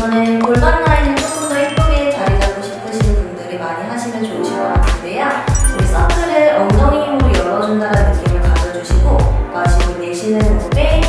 이번에 골반 라인을 조금 더 예쁘게 자리 잡고 싶으시는 분들이 많이 하시면 좋으실 것 같은데요. 우리 서클을 엉덩이 힘으로 열어준다는 느낌을 가져주시고 마시고 내쉬는 호흡에